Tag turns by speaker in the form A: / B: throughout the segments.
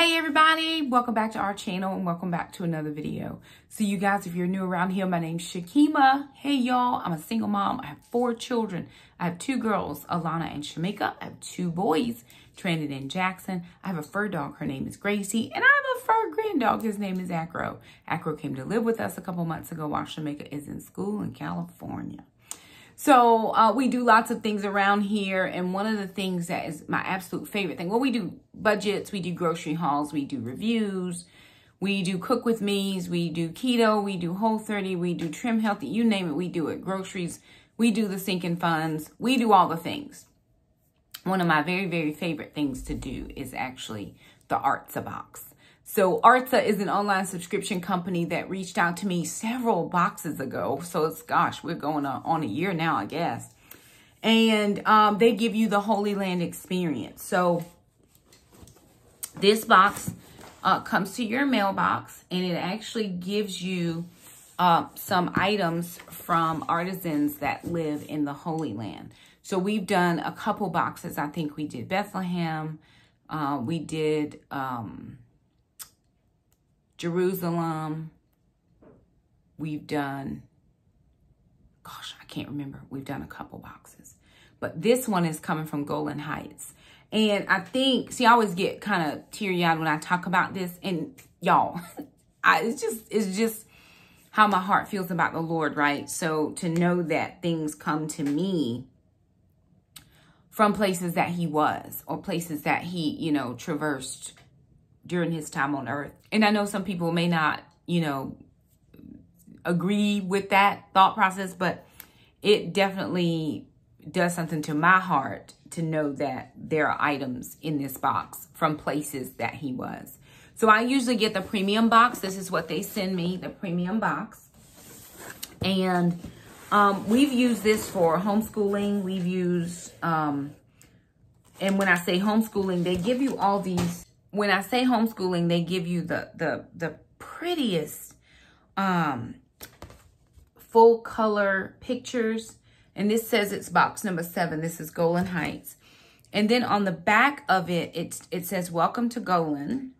A: Hey everybody, welcome back to our channel and welcome back to another video. So you guys, if you're new around here, my name's Shakema. Hey y'all, I'm a single mom. I have four children. I have two girls, Alana and Shamika. I have two boys, Trandon and Jackson. I have a fur dog, her name is Gracie. And I have a fur grand dog, his name is Acro. Acro came to live with us a couple months ago while Shamika is in school in California. So uh, we do lots of things around here. And one of the things that is my absolute favorite thing, well, we do budgets, we do grocery hauls, we do reviews, we do cook with me's, we do keto, we do whole 30, we do trim healthy, you name it, we do it. Groceries, we do the sinking funds, we do all the things. One of my very, very favorite things to do is actually the Artza box. So Artza is an online subscription company that reached out to me several boxes ago. So it's, gosh, we're going on a year now, I guess. And um, they give you the Holy Land experience. So this box uh, comes to your mailbox and it actually gives you uh, some items from artisans that live in the Holy Land. So we've done a couple boxes. I think we did Bethlehem. Uh, we did... Um, Jerusalem. We've done, gosh, I can't remember. We've done a couple boxes. But this one is coming from Golan Heights. And I think, see, I always get kind of teary-eyed when I talk about this. And y'all, it's just, it's just how my heart feels about the Lord, right? So to know that things come to me from places that he was or places that he, you know, traversed during his time on earth. And I know some people may not, you know, agree with that thought process, but it definitely does something to my heart to know that there are items in this box from places that he was. So I usually get the premium box. This is what they send me, the premium box. And um, we've used this for homeschooling. We've used, um, and when I say homeschooling, they give you all these when I say homeschooling, they give you the the the prettiest um full color pictures. And this says it's box number seven. This is Golan Heights. And then on the back of it, it, it says, welcome to Golan.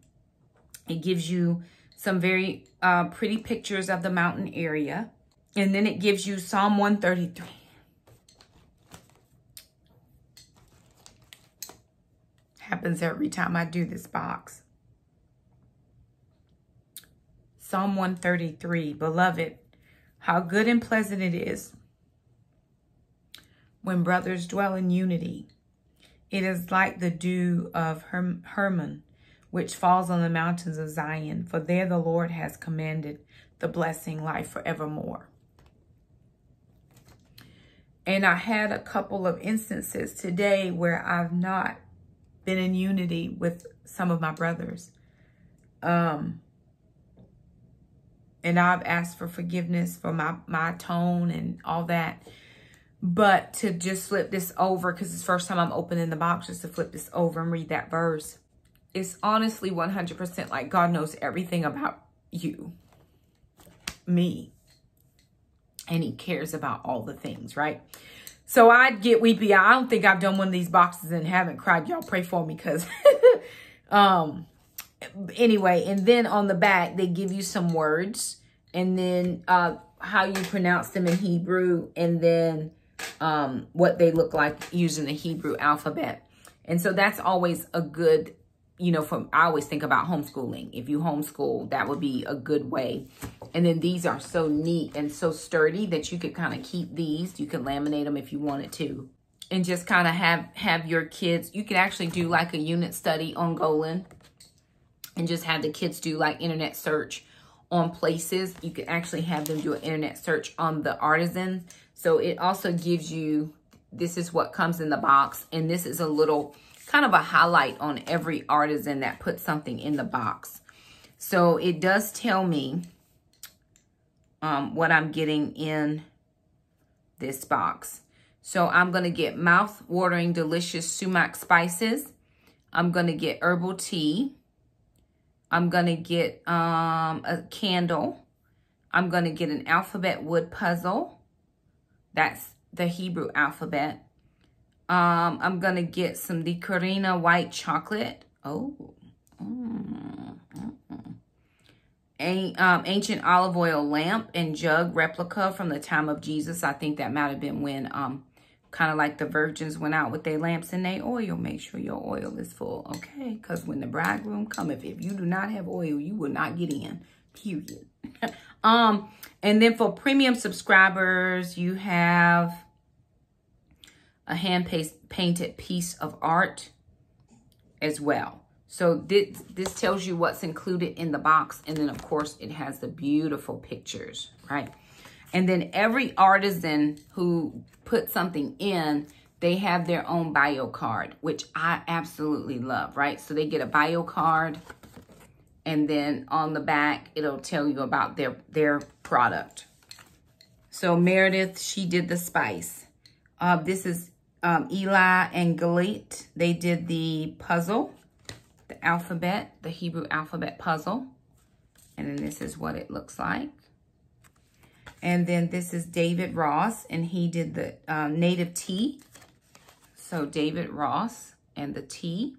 A: It gives you some very uh, pretty pictures of the mountain area. And then it gives you Psalm 133. Happens every time I do this box. Psalm 133, Beloved, how good and pleasant it is when brothers dwell in unity. It is like the dew of Herm Hermon, which falls on the mountains of Zion, for there the Lord has commanded the blessing life forevermore. And I had a couple of instances today where I've not been in unity with some of my brothers. Um, and I've asked for forgiveness for my, my tone and all that. But to just flip this over, because it's the first time I'm opening the box, just to flip this over and read that verse, it's honestly 100% like God knows everything about you, me, and he cares about all the things, right? So I'd get weepy. I don't think I've done one of these boxes and haven't cried. Y'all pray for me because, um, anyway. And then on the back, they give you some words and then, uh, how you pronounce them in Hebrew and then, um, what they look like using the Hebrew alphabet. And so that's always a good you know, from I always think about homeschooling. If you homeschool, that would be a good way. And then these are so neat and so sturdy that you could kind of keep these. You can laminate them if you wanted to. And just kind of have, have your kids, you could actually do like a unit study on Golan and just have the kids do like internet search on places. You could actually have them do an internet search on the artisan. So it also gives you, this is what comes in the box. And this is a little kind of a highlight on every artisan that puts something in the box. So it does tell me um, what I'm getting in this box. So I'm going to get mouth-watering delicious sumac spices. I'm going to get herbal tea. I'm going to get um, a candle. I'm going to get an alphabet wood puzzle. That's the Hebrew alphabet. Um, I'm going to get some De Karina white chocolate. Oh, mm. a, um, ancient olive oil lamp and jug replica from the time of Jesus. I think that might have been when um, kind of like the virgins went out with their lamps and their oil. Make sure your oil is full, okay? Because when the bridegroom cometh, if you do not have oil, you will not get in, period. um, And then for premium subscribers, you have a hand-painted piece of art as well. So this, this tells you what's included in the box. And then, of course, it has the beautiful pictures, right? And then every artisan who put something in, they have their own bio card, which I absolutely love, right? So they get a bio card, and then on the back, it'll tell you about their, their product. So Meredith, she did the spice. Uh, this is um, Eli and Galit. They did the puzzle the alphabet, the Hebrew alphabet puzzle. And then this is what it looks like. And then this is David Ross, and he did the um, native tea. So David Ross and the tea.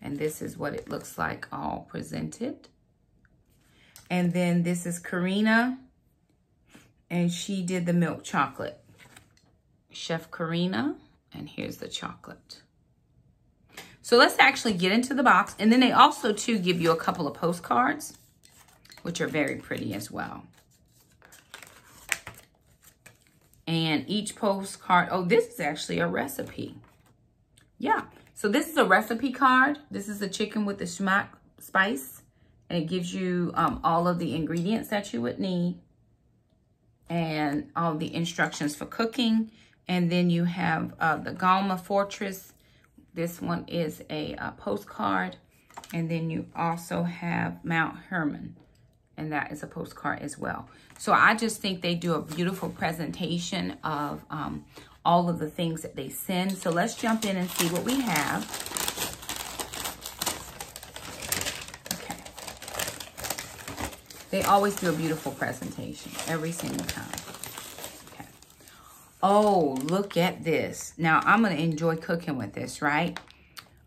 A: And this is what it looks like all presented. And then this is Karina, and she did the milk chocolate. Chef Karina, and here's the chocolate. So let's actually get into the box. And then they also, too, give you a couple of postcards, which are very pretty as well. And each postcard, oh, this is actually a recipe. Yeah, so this is a recipe card. This is the chicken with the sumac spice. And it gives you um, all of the ingredients that you would need and all the instructions for cooking. And then you have uh, the Galma Fortress this one is a, a postcard. And then you also have Mount Hermon. And that is a postcard as well. So I just think they do a beautiful presentation of um, all of the things that they send. So let's jump in and see what we have. Okay. They always do a beautiful presentation every single time. Oh, look at this. Now, I'm going to enjoy cooking with this, right?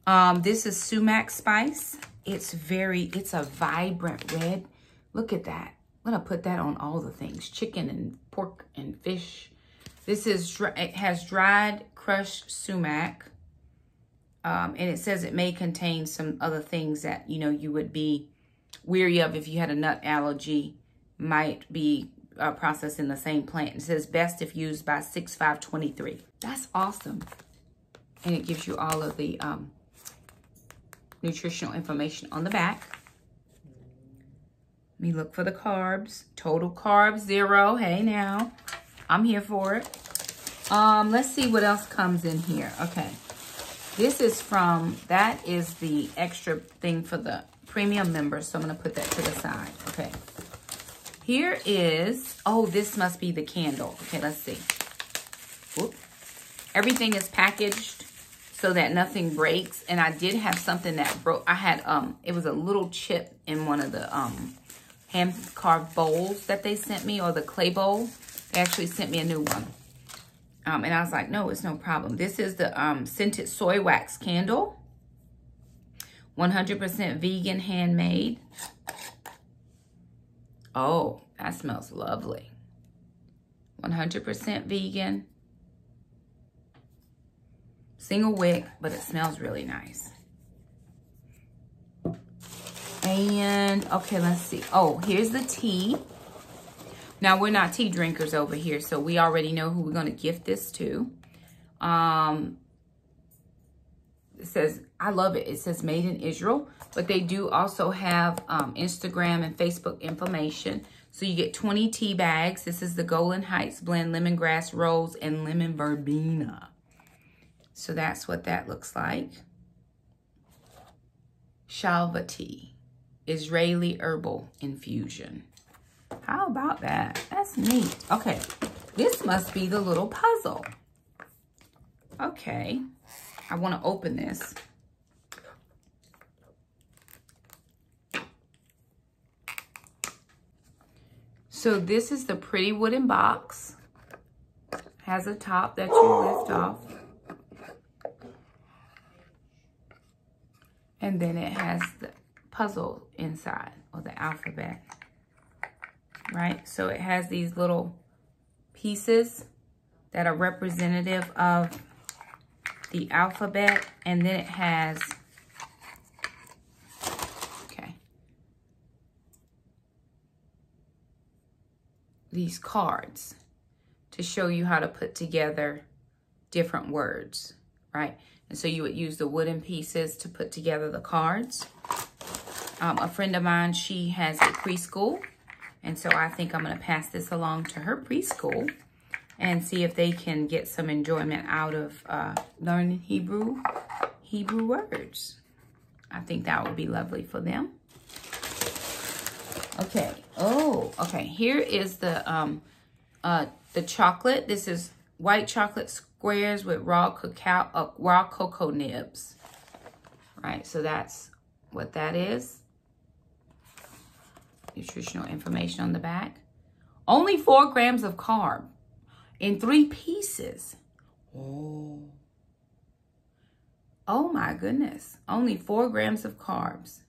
A: Um, this is sumac spice. It's very, it's a vibrant red. Look at that. I'm going to put that on all the things. Chicken and pork and fish. This is, it has dried crushed sumac. Um, and it says it may contain some other things that, you know, you would be weary of if you had a nut allergy. Might be uh, processed in the same plant. It says best if used by 6523. That's awesome. And it gives you all of the um, nutritional information on the back. Let me look for the carbs. Total carbs, zero. Hey, now. I'm here for it. Um, let's see what else comes in here. Okay. This is from, that is the extra thing for the premium members. So I'm going to put that to the side. Okay. Here is, oh, this must be the candle. Okay, let's see. Whoop. Everything is packaged so that nothing breaks. And I did have something that broke. I had, um, it was a little chip in one of the um, hand carved bowls that they sent me or the clay bowl. They actually sent me a new one. Um, and I was like, no, it's no problem. This is the um, scented soy wax candle. 100% vegan handmade. Oh, that smells lovely. 100% vegan. Single wick, but it smells really nice. And, okay, let's see. Oh, here's the tea. Now, we're not tea drinkers over here, so we already know who we're going to gift this to. Um, it says, I love it. It says made in Israel, but they do also have um, Instagram and Facebook information. So you get 20 tea bags. This is the Golan Heights blend lemongrass rose and lemon verbena. So that's what that looks like. Shalva tea, Israeli herbal infusion. How about that? That's neat. Okay, this must be the little puzzle. Okay. I want to open this. So this is the pretty wooden box. Has a top that you lift off. And then it has the puzzle inside. or the alphabet, right? So it has these little pieces that are representative of the alphabet. And then it has, okay, these cards to show you how to put together different words, right? And so you would use the wooden pieces to put together the cards. Um, a friend of mine, she has a preschool. And so I think I'm going to pass this along to her preschool and see if they can get some enjoyment out of uh, learning Hebrew, Hebrew words. I think that would be lovely for them. Okay. Oh, okay. Here is the um, uh, the chocolate. This is white chocolate squares with raw cacao, uh, raw cocoa nibs. Right. So that's what that is. Nutritional information on the back. Only four grams of carb in three pieces. Oh. Oh my goodness. Only four grams of carbs.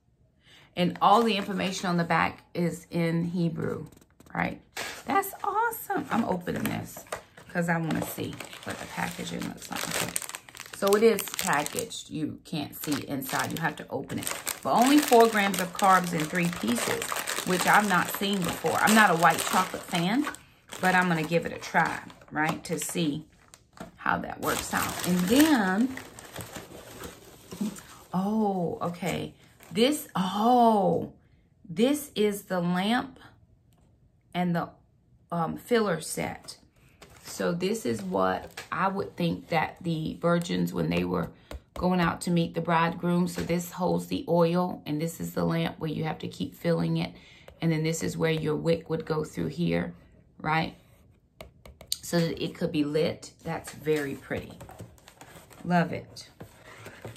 A: And all the information on the back is in Hebrew, right? That's awesome. I'm opening this because I want to see what the packaging looks like. So it is packaged. You can't see inside. You have to open it. But only four grams of carbs in three pieces, which I've not seen before. I'm not a white chocolate fan, but I'm going to give it a try right? To see how that works out. And then, oh, okay. This, oh, this is the lamp and the um, filler set. So this is what I would think that the virgins, when they were going out to meet the bridegroom, so this holds the oil, and this is the lamp where you have to keep filling it. And then this is where your wick would go through here, right? so that it could be lit. That's very pretty. Love it.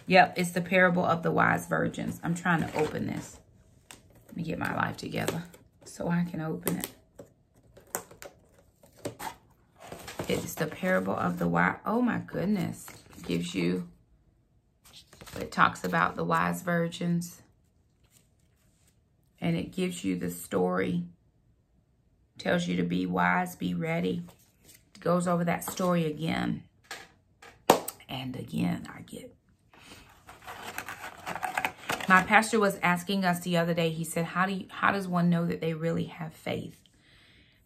A: Yep, it's the parable of the wise virgins. I'm trying to open this. Let me get my life together so I can open it. It's the parable of the wise. Oh my goodness. It gives you, it talks about the wise virgins. And it gives you the story. Tells you to be wise, be ready goes over that story again and again. I get. My pastor was asking us the other day. He said, "How do you, how does one know that they really have faith?"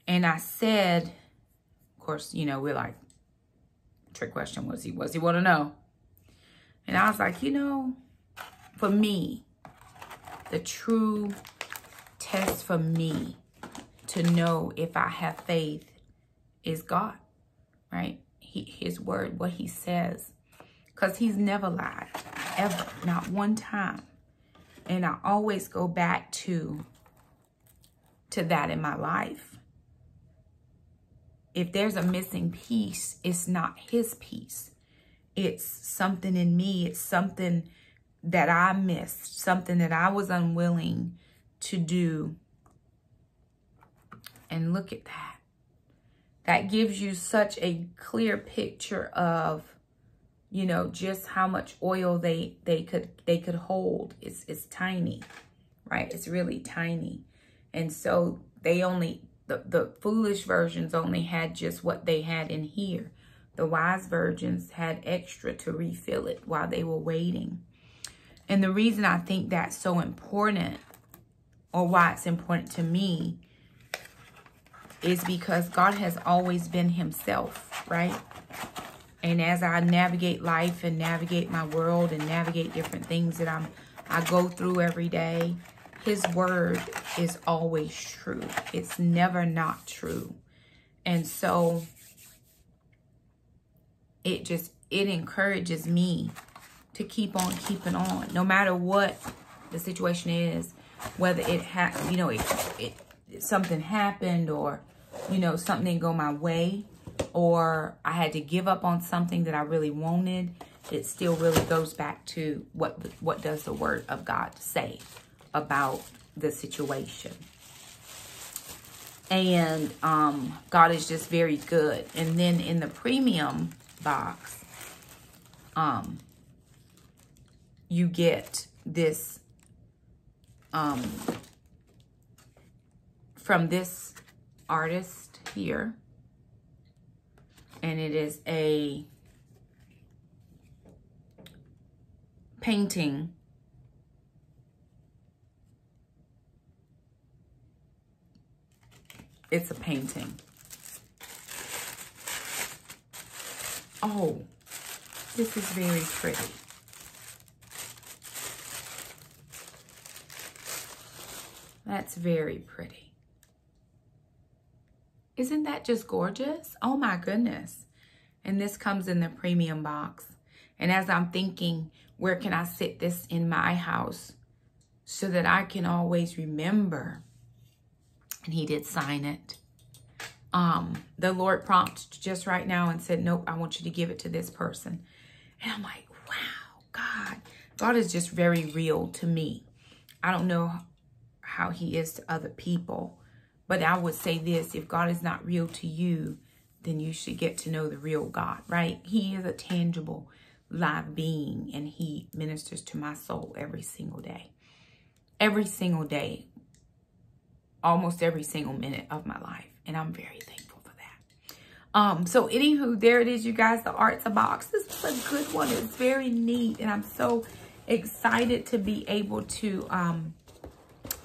A: And I said, of course, you know, we're like, trick question was he was he want to know? And I was like, you know, for me, the true test for me to know if I have faith is God right? He, his word, what he says. Because he's never lied, ever, not one time. And I always go back to, to that in my life. If there's a missing piece, it's not his piece. It's something in me. It's something that I missed, something that I was unwilling to do. And look at that. That gives you such a clear picture of you know just how much oil they they could they could hold. It's it's tiny right? It's really tiny. And so they only the, the foolish virgins only had just what they had in here. The wise virgins had extra to refill it while they were waiting. And the reason i think that's so important or why it's important to me is because God has always been himself, right? And as I navigate life and navigate my world and navigate different things that I'm I go through every day, his word is always true. It's never not true. And so it just it encourages me to keep on keeping on no matter what the situation is whether it ha you know it, it something happened or, you know, something didn't go my way or I had to give up on something that I really wanted, it still really goes back to what, what does the word of God say about the situation. And um, God is just very good. And then in the premium box, um, you get this um, from this artist here. And it is a painting it's a painting. Oh, this is very pretty. That's very pretty. Isn't that just gorgeous? Oh my goodness. And this comes in the premium box. And as I'm thinking, where can I sit this in my house so that I can always remember? And he did sign it. Um, the Lord prompted just right now and said, nope, I want you to give it to this person. And I'm like, wow, God. God is just very real to me. I don't know how he is to other people. But I would say this, if God is not real to you, then you should get to know the real God, right? He is a tangible, live being, and he ministers to my soul every single day. Every single day, almost every single minute of my life. And I'm very thankful for that. Um, so anywho, there it is, you guys, the Artza Box. This is a good one. It's very neat, and I'm so excited to be able to um,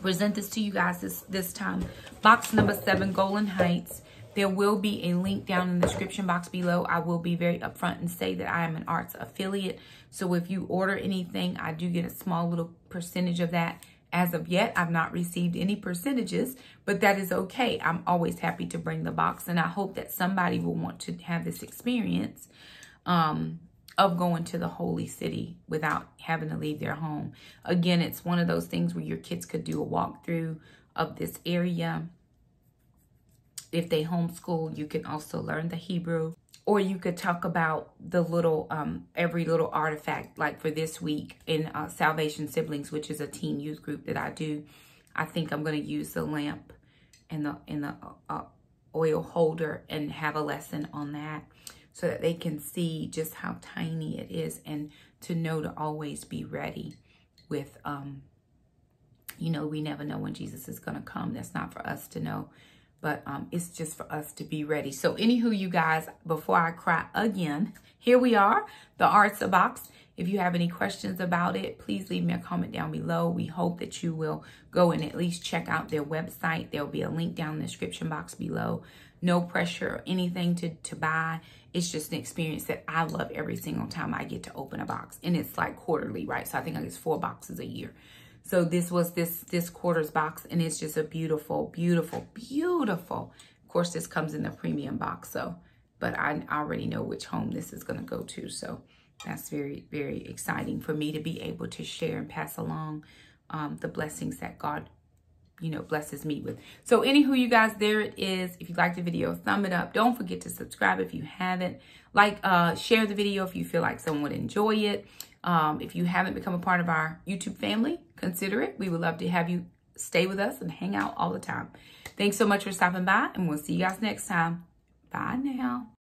A: present this to you guys this, this time. Box number seven, Golan Heights. There will be a link down in the description box below. I will be very upfront and say that I am an Artza affiliate. So if you order anything, I do get a small little percentage of that. As of yet, I've not received any percentages, but that is okay. I'm always happy to bring the box, and I hope that somebody will want to have this experience. Um, of going to the holy city without having to leave their home. Again, it's one of those things where your kids could do a walkthrough of this area. If they homeschool, you can also learn the Hebrew. Or you could talk about the little, um, every little artifact, like for this week in uh, Salvation Siblings, which is a teen youth group that I do. I think I'm going to use the lamp and the, and the uh, oil holder and have a lesson on that so that they can see just how tiny it is and to know to always be ready with, um, you know, we never know when Jesus is going to come. That's not for us to know, but um, it's just for us to be ready. So anywho, you guys, before I cry again, here we are, the Artza Box. If you have any questions about it, please leave me a comment down below. We hope that you will go and at least check out their website. There'll be a link down in the description box below. No pressure or anything to, to buy. It's just an experience that I love every single time I get to open a box. And it's like quarterly, right? So I think I get four boxes a year. So this was this this quarter's box and it's just a beautiful, beautiful, beautiful. Of course, this comes in the premium box. So, but I already know which home this is going to go to. So that's very, very exciting for me to be able to share and pass along um, the blessings that God you know, blesses me with. So anywho, you guys, there it is. If you like the video, thumb it up. Don't forget to subscribe if you haven't. Like, uh, share the video if you feel like someone would enjoy it. Um, if you haven't become a part of our YouTube family, consider it. We would love to have you stay with us and hang out all the time. Thanks so much for stopping by, and we'll see you guys next time. Bye now.